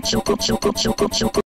choco choco choco choco